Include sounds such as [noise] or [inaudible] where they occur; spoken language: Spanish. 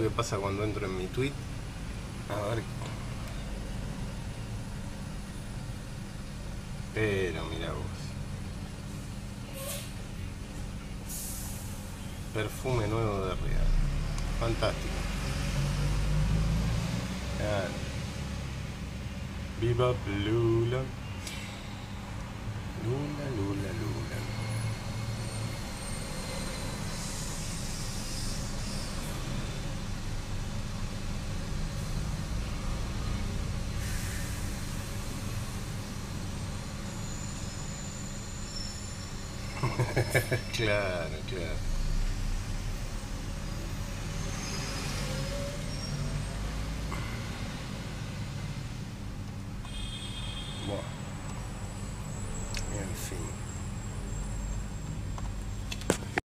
lo que pasa cuando entro en mi tweet. A ver. Pero mira vos. Perfume nuevo de Real. Fantástico. Viva Lula. [laughs] claro, claro. Bom, enfim.